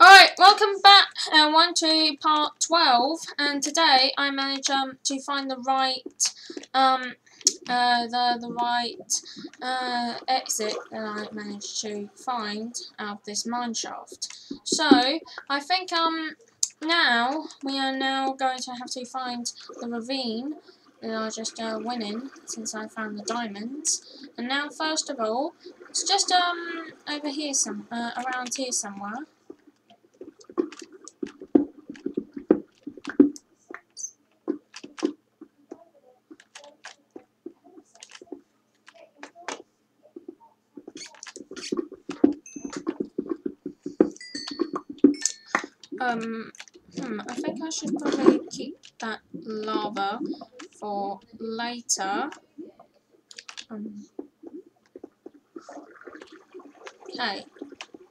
Alright, welcome back uh, one to part 12 and today I managed um, to find the right um, uh, the, the right uh, exit that I managed to find out of this mine shaft. So, I think um, now we are now going to have to find the ravine that I just uh, went in since I found the diamonds. And now first of all, it's just um over here some uh, around here somewhere. Um, hmm, I think I should probably keep that lava for later. Um, okay,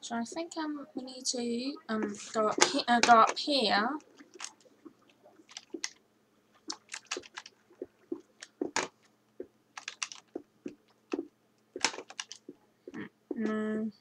so I think um we need to um go up here, uh, go up here. Mm.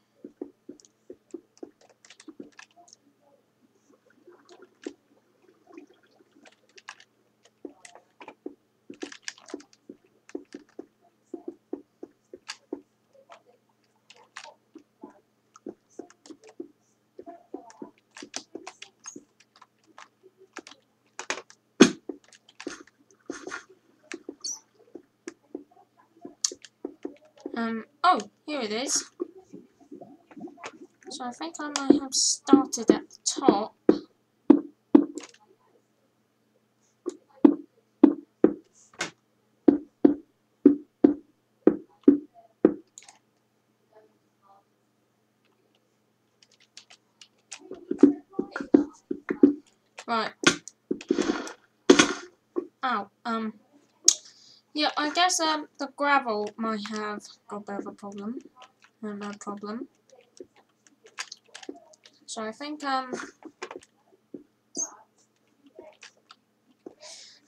Um, oh, here it is. So I think I might have started at the top. Guess um the gravel might have got a bit of a problem. A bad problem. So I think um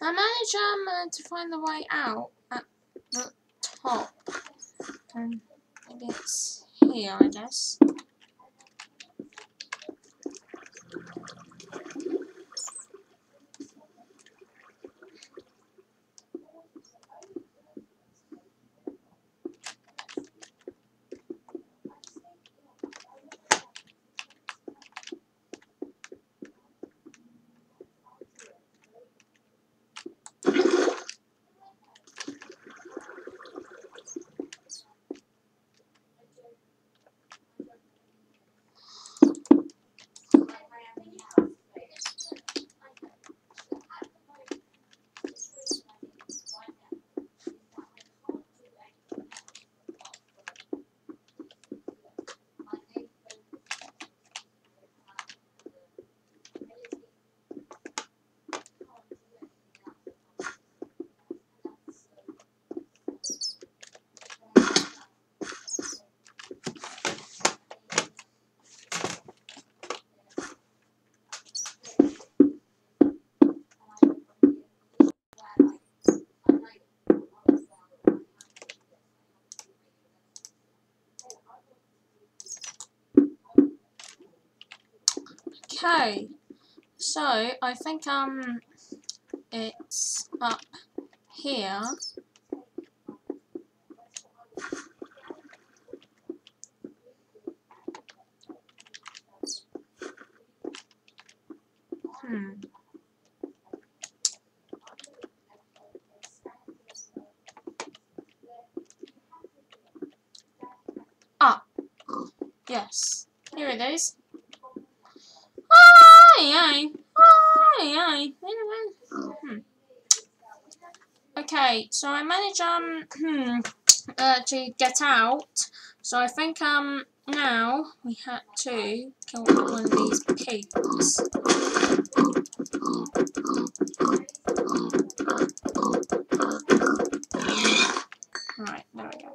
I managed um uh, to find the way out at the top. Um, maybe it's here, I guess. Okay, so I think um it's up here. Hmm. Ah, yes, here it is. Aye, aye. Aye, aye. Hmm. Okay, so I managed um uh, to get out. So I think um now we had to kill one of these pigs. Right, there we go.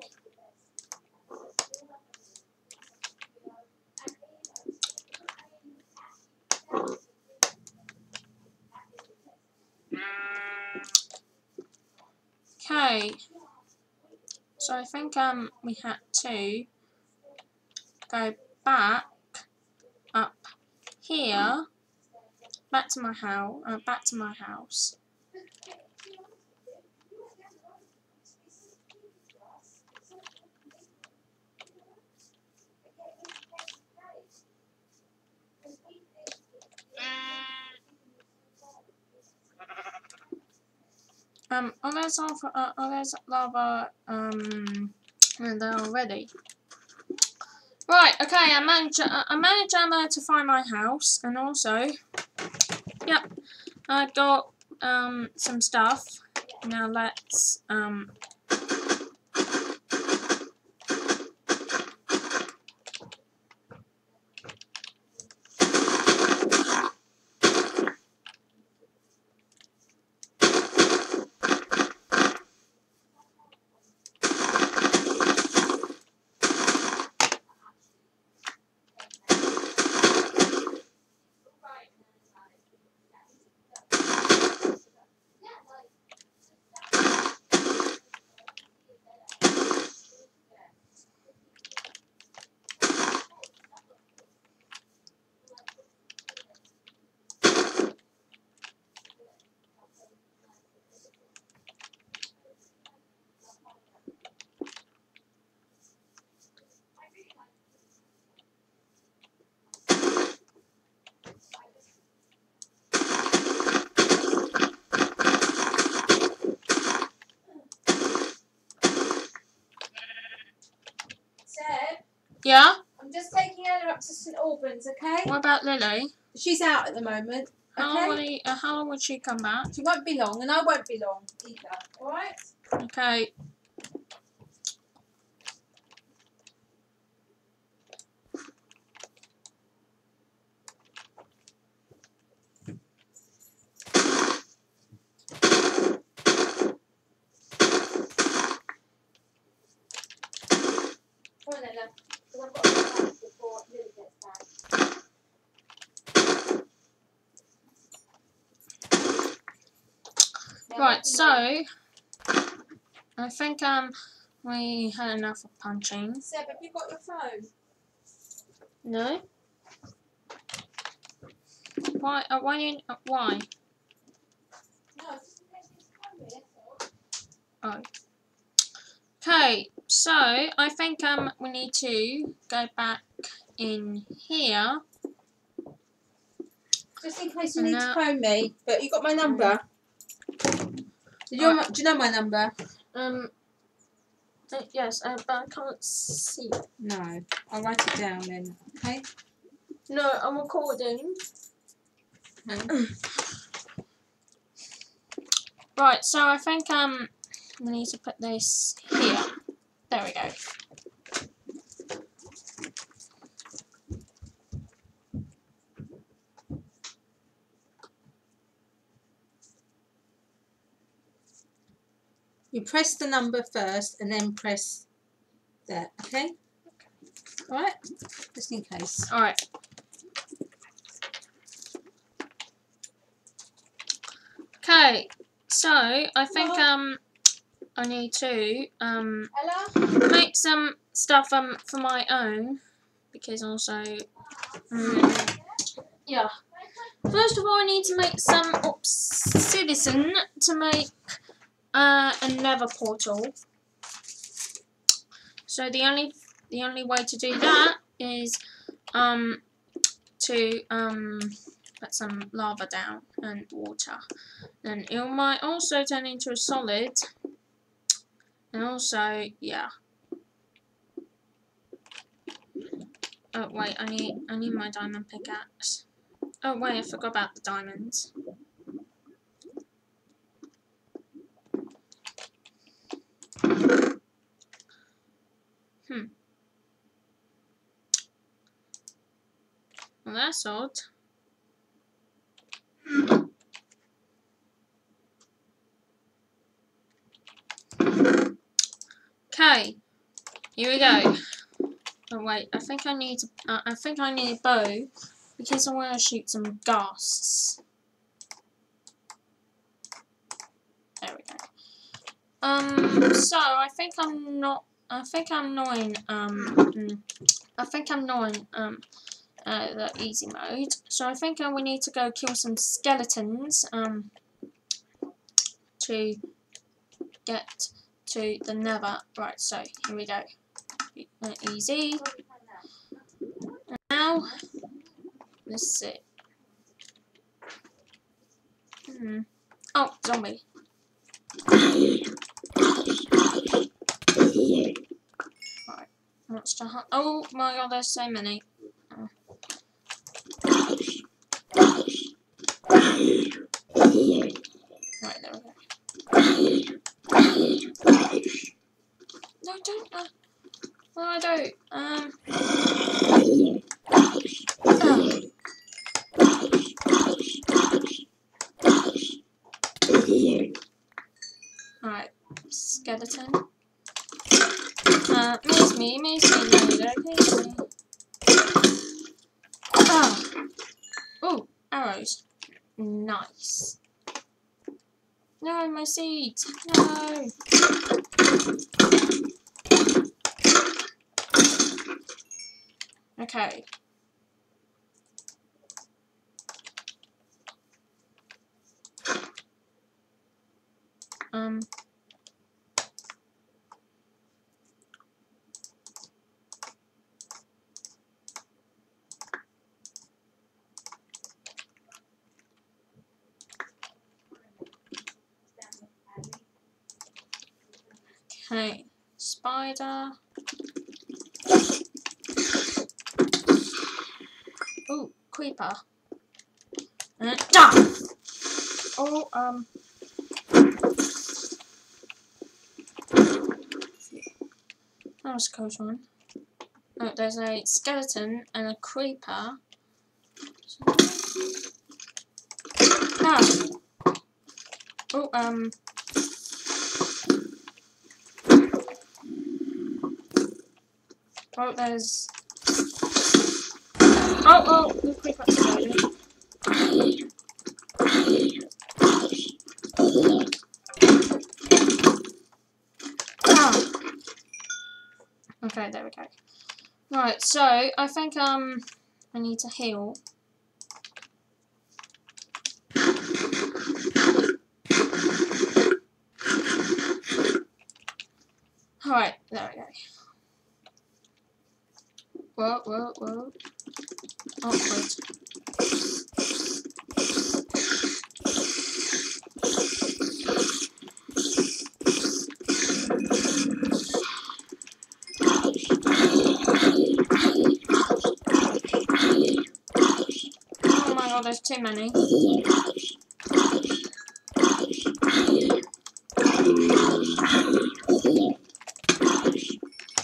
Okay. So I think um we had to go back up here, back to my house, uh, back to my house. Um, are those lava, uh, are those lava, um, they're already. Right, okay, I managed, I managed um, to find my house, and also, yep, I got, um, some stuff. Now let's, um, Seb, yeah? I'm just taking Ella up to St Albans, okay? What about Lily? She's out at the moment. How long, will Okay? he, uh, how long would she come back? She won't be long, and I won't be long either. Alright? Okay. Come on, Ella. 'cause I've got to get back before Lily gets back. Now, Right, let me so I think um we had enough of punching. Seb, have you got your phone? No. Why? Uh, why? You, uh, why? No, just in case he's coming, that's all. Okay. So I think um we need to go back in here. Just in case you And need to phone me. But you got my number. Do you, do you know my number? Um. uh, yes, uh, but I can't see. No. I'll write it down then. Okay? No, I'm recording. Okay. Right, so I think um we need to put this here. There we go. You press the number first and then press that, okay? Alright? Just in case. Alright. Okay, so I think What? um I need to um Ella? make some stuff um for my own because also um, yeah. First of all, I need to make some obsidian to make uh, a nether portal. So the only the only way to do that is um to um put some lava down and water. And it might also turn into a solid. And also, yeah. Oh wait, I need I need my diamond pickaxe. Oh wait, I forgot about the diamonds. Hmm. Well, that's odd. Okay, here we go. Oh wait, I think I need. Uh, I think I need a bow because I want to shoot some ghasts. There we go. Um, so I think I'm not. I think I'm knowing. Um, mm, I think I'm knowing. Um, uh, the easy mode. So I think uh, we need to go kill some skeletons um, to get to the nether. Right, so here we go. Uh, easy. Now, let's see. Hmm. Oh, zombie. Right, monster hunt. Oh my god, there's so many. Right, there we go. No, don't. Uh, no, I don't. Um. Alright, skeleton. Uh, miss me, miss me, no, okay, me. Ah! Oh, arrows. Nice. No, my seeds. No. Okay. Um. Okay, spider. Oh, creeper. Uh! Oh, um. That was a close one. Oh, there's a skeleton and a creeper. Ah! Oh, um. Oh, there's. Oh, oh. Ah. Okay, there we go. Right, so I think um I need to heal. Alright, there we go. Whoa, whoa, whoa. Oh. Oh my god, there's too many.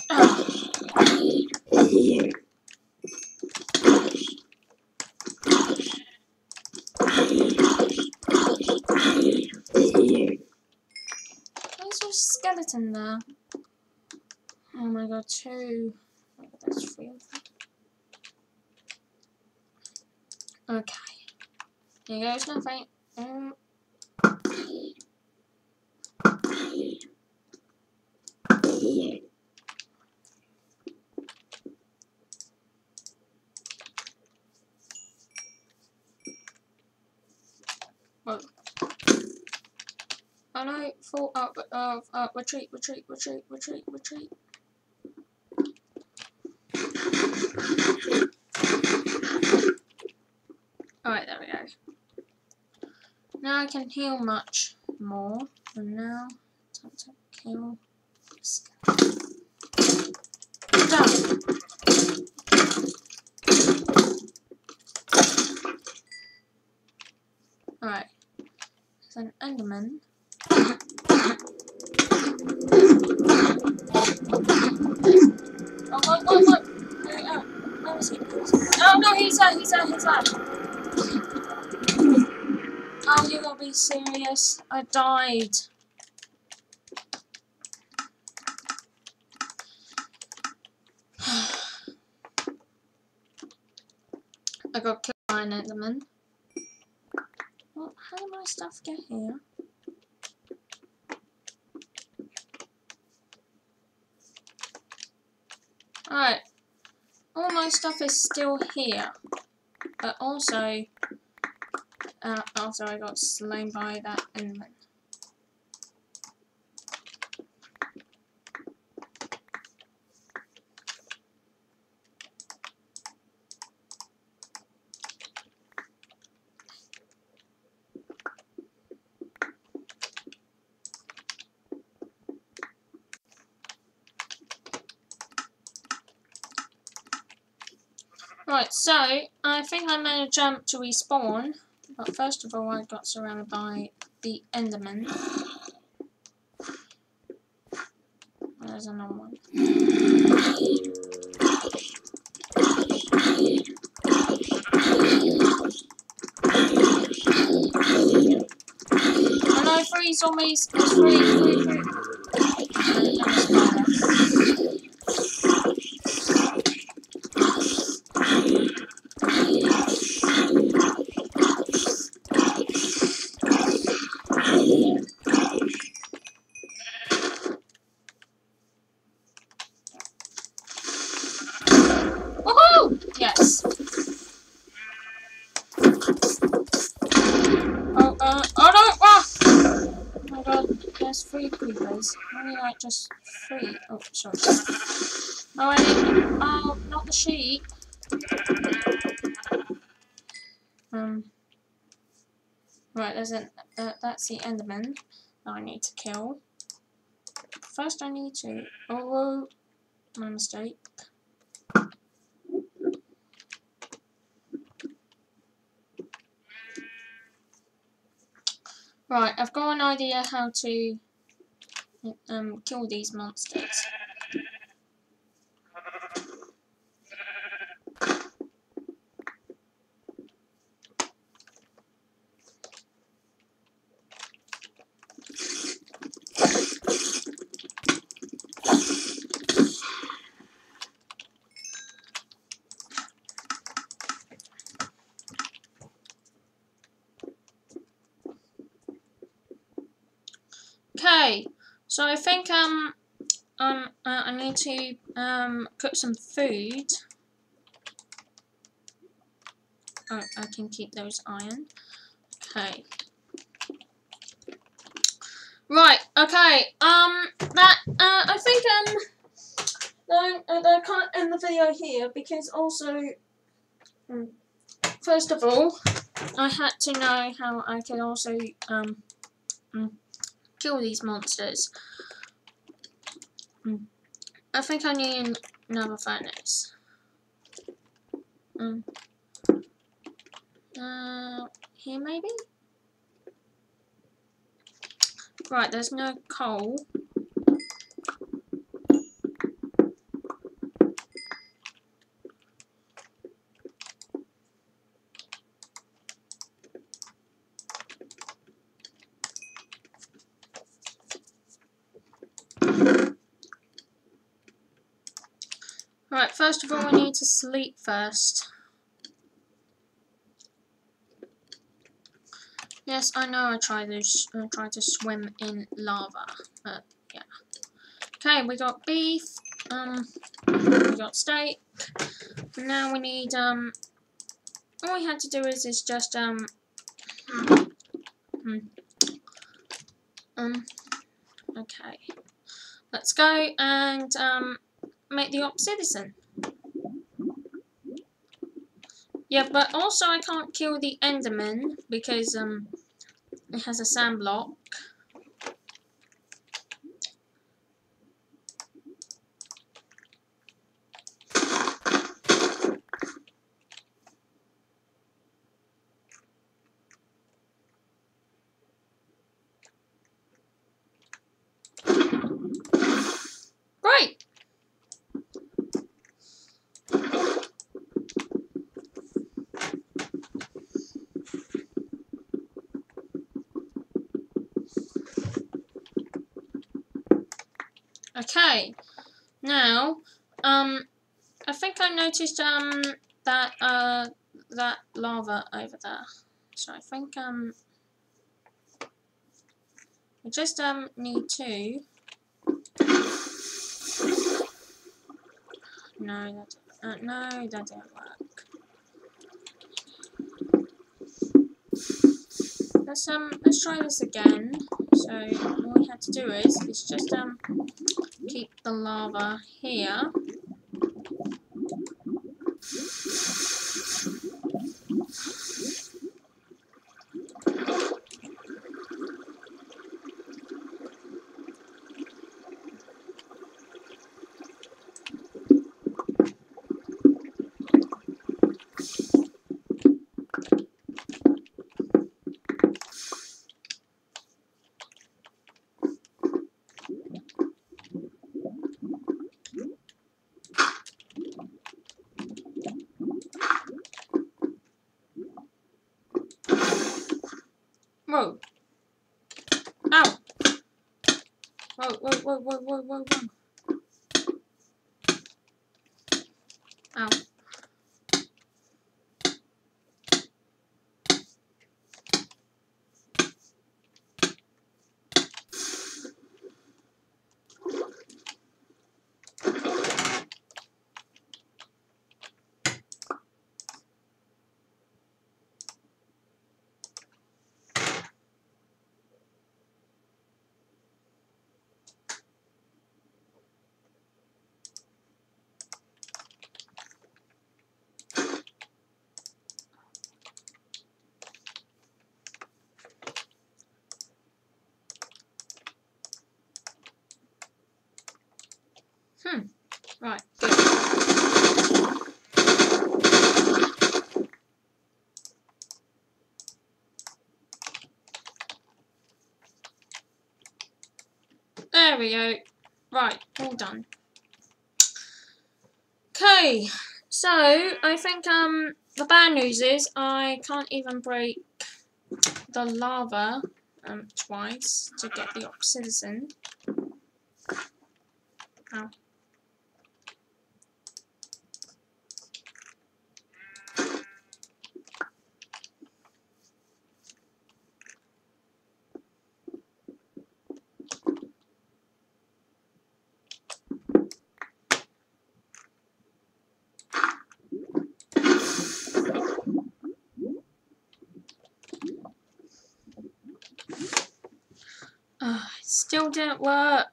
Ah. Where's your skeleton there? Oh my god, two. There's three of them. Okay. Here goes nothing. Um. Whoa. Oh up, uh, uh, retreat, retreat, retreat, retreat, retreat. Alright, there we go. Now I can heal much more. And now, time to kill. Done. Alright. There's an Enderman. Oh, look, look, look! There we go. Where is he? Oh, he's. Oh, you gotta be serious. I died. I got killed by an Enderman. Well, how did my stuff get here? Alright. all my stuff is still here. But also, uh, after I got slain by that enderman. Right, so I think I made a jump to respawn, but first of all I got surrounded by the Enderman. There's another one. Oh no, three zombies! There's three, three, three. And a spider. Woohoo! Yes. Oh, uh, oh no! Ah! Oh my god, there's three creepers. Only like just three. Oh, sorry. Oh, I didn't. Oh, not the sheep. Um. Right, there's an. Uh, that's the Enderman that I need to kill. First, I need to. Oh, my mistake. Right, I've got an idea how to um, kill these monsters. Okay, so I think um um uh, I need to um cook some food. Oh, I can keep those iron. Okay. Right. Okay. Um. That. Uh. I think. Um. I, I can't end the video here because also. Um, first of all, I had to know how I can also um. Kill these monsters. Mm. I think I need another furnace. Mm. Uh, here maybe? Right, there's no coal. Right, first of all, I need to sleep first. Yes, I know I try to try to swim in lava, but yeah. Okay, we got beef. Um, we got steak. Now we need um. All we had to do is is just um. hmm, Um. Okay. Let's go and um make the op Yeah, but also I can't kill the Enderman because um it has a sand block. Great. Okay, now, um, I think I noticed, um, that, uh, that lava over there. So I think, um, we just, um, need to... No, that's... Uh, no, that didn't work. Let's um let's try this again. So all we have to do is is just um keep the lava here. Whoa. Ow. Whoa, whoa, whoa, whoa, whoa, whoa, whoa. Ow. Hmm. Right. Good. There we go. Right, all done. Okay, so I think um the bad news is I can't even break the lava um twice to get the obsidian. Ow. Ah, didn't work.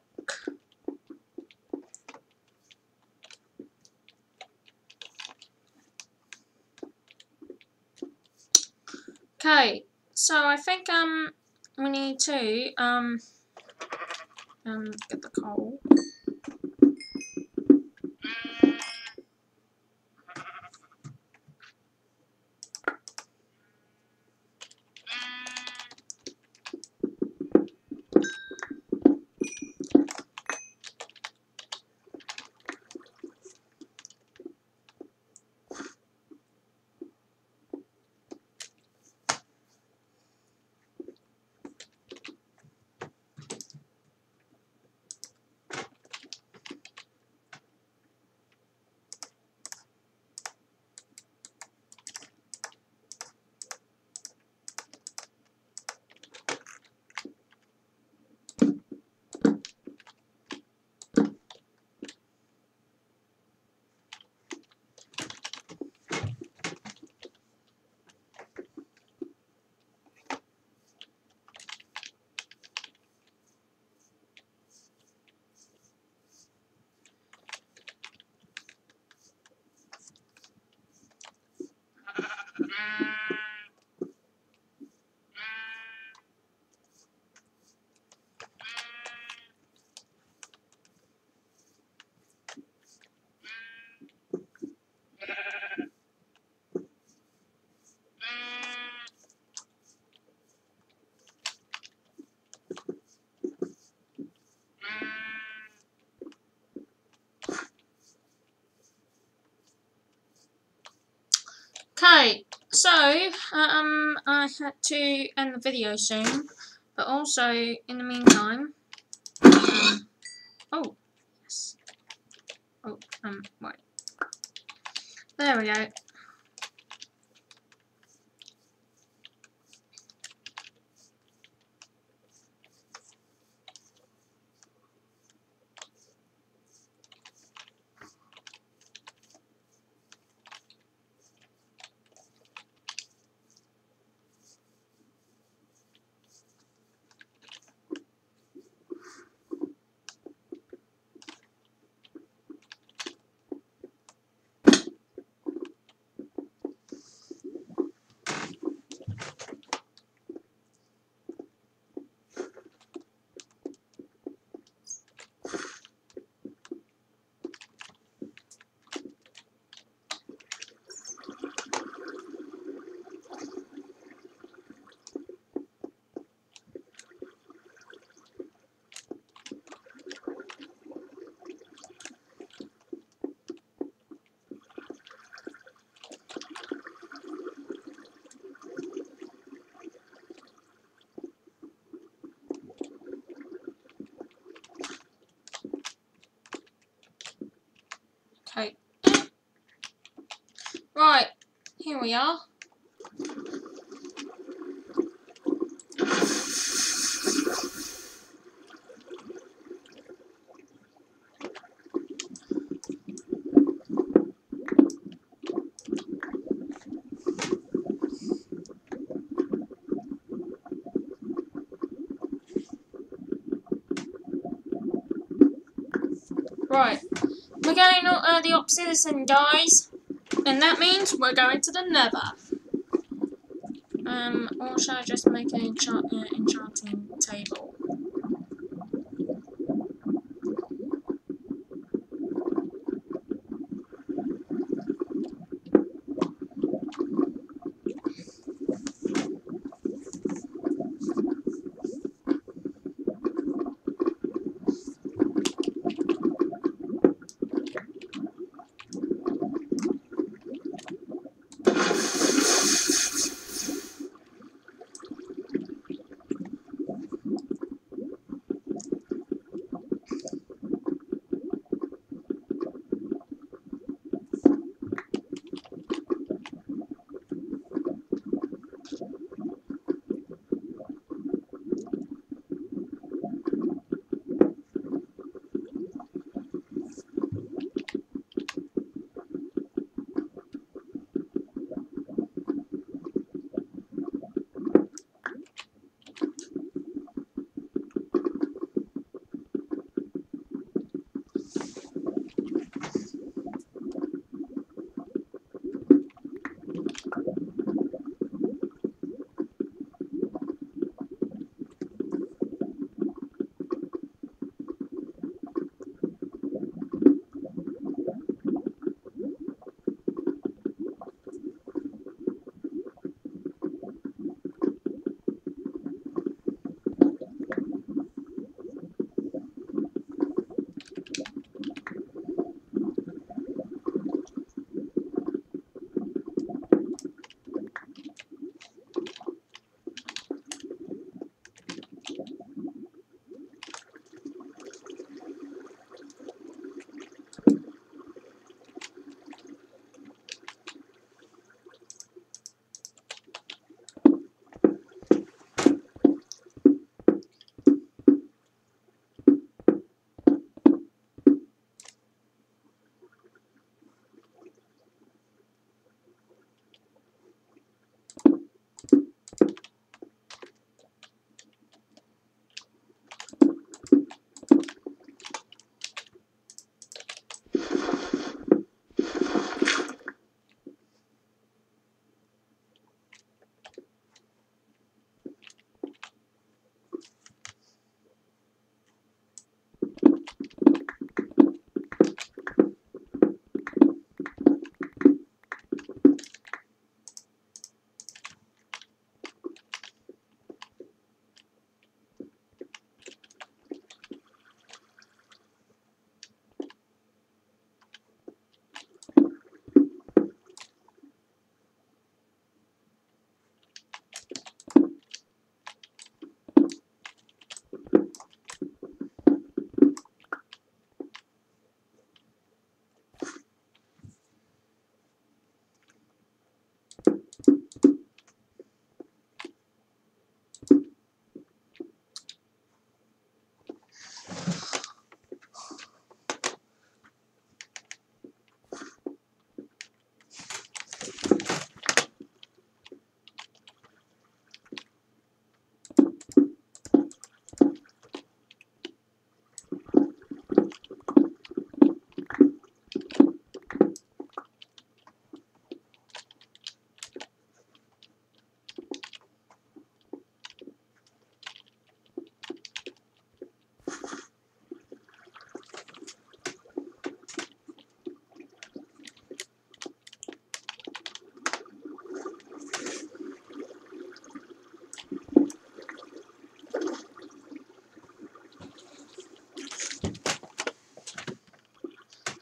Okay, so I think um we need to um um get the coal. Mm-hmm. To end the video soon, but also in the meantime, um, oh, yes, oh, um, wait, there we go. Right, here we are. Right, we're going uh, the obsidian, guys, and that means we're going to the Nether. Um, or shall I just make an enchant uh, enchanting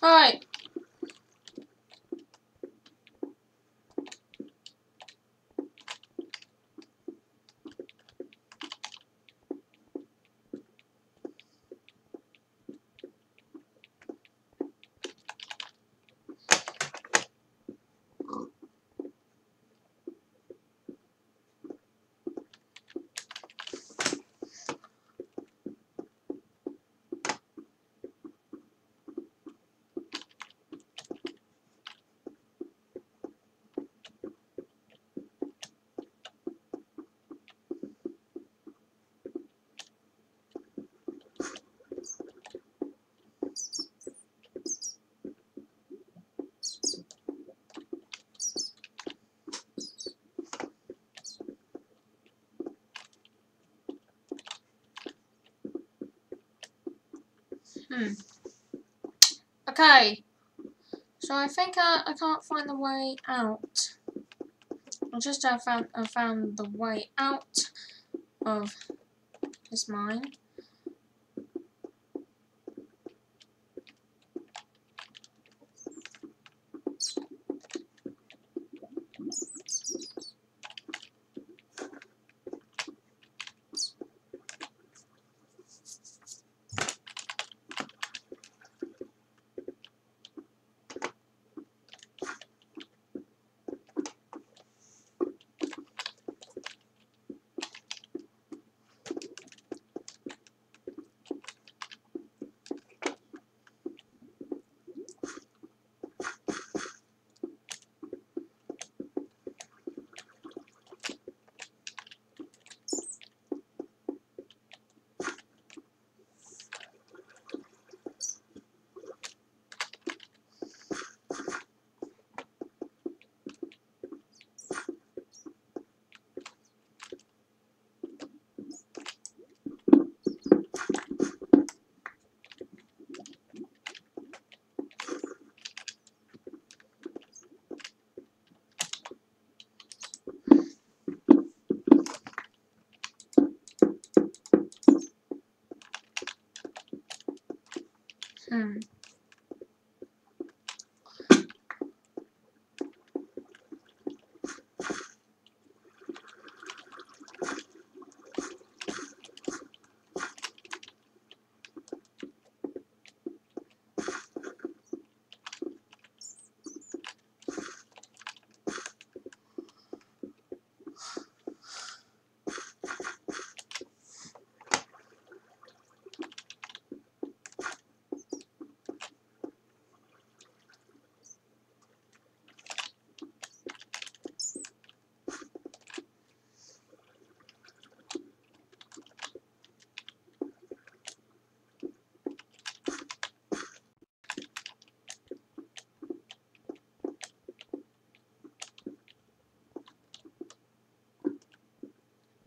Alright. Hmm. Okay. So I think uh, I can't find the way out. I just uh, found I found the way out of this mine.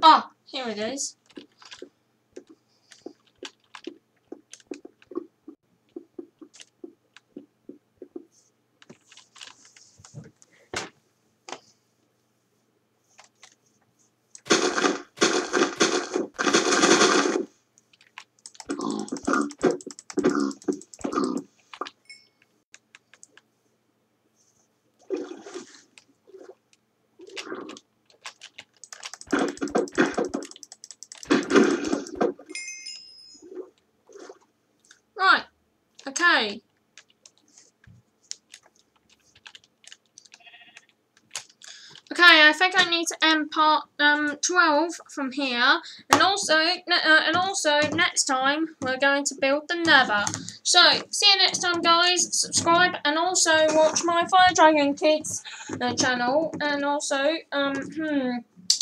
Ah, here it is. Right. Okay. Okay, I think I need to end part um, 12 from here. And also, uh, and also, next time, we're going to build the nether. So, see you next time, guys. Subscribe and also watch my Fire Dragon Kids uh, channel. And also, um, hmm,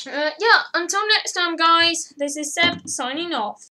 uh, yeah, until next time, guys, this is Seb signing off.